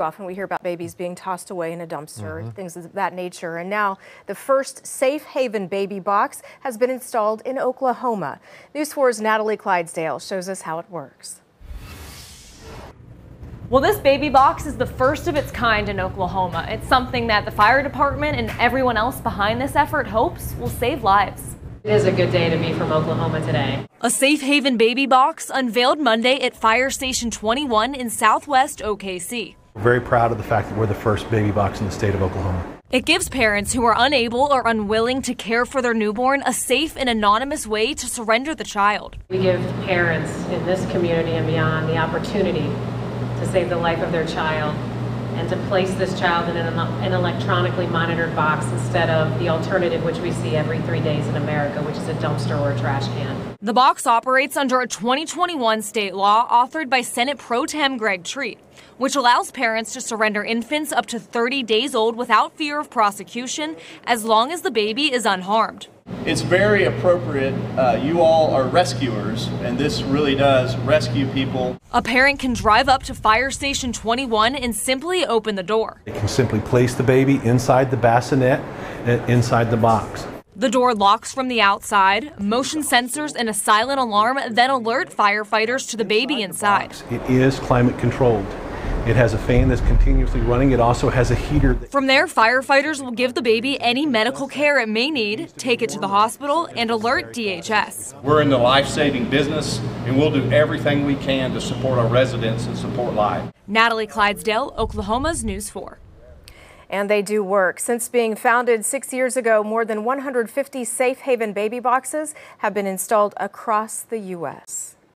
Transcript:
Often we hear about babies being tossed away in a dumpster, mm -hmm. things of that nature. And now the first Safe Haven baby box has been installed in Oklahoma. News 4's Natalie Clydesdale shows us how it works. Well, this baby box is the first of its kind in Oklahoma. It's something that the fire department and everyone else behind this effort hopes will save lives. It is a good day to be from Oklahoma today. A Safe Haven baby box unveiled Monday at Fire Station 21 in southwest OKC. We're very proud of the fact that we're the first baby box in the state of Oklahoma. It gives parents who are unable or unwilling to care for their newborn a safe and anonymous way to surrender the child. We give parents in this community and beyond the opportunity to save the life of their child and to place this child in an, an, electronically monitored box instead of the alternative which we see every three days in America, which is a dumpster or a trash can. The box operates under a 2021 state law authored by Senate Pro Tem Greg Treat, which allows parents to surrender infants up to 30 days old without fear of prosecution as long as the baby is unharmed. It's very appropriate. Uh, you all are rescuers, and this really does rescue people. A parent can drive up to Fire Station 21 and simply open the door. They can simply place the baby inside the bassinet, inside the box. The door locks from the outside. Motion sensors and a silent alarm then alert firefighters to the baby inside. It is climate controlled. It has a fan that's continuously running. It also has a heater. From there, firefighters will give the baby any medical care it may need, take it to the hospital, and alert DHS. We're in the life saving business, and we'll do everything we can to support our residents and support life. Natalie Clydesdale, Oklahoma's News 4. And they do work. Since being founded six years ago, more than 150 safe haven baby boxes have been installed across the U.S.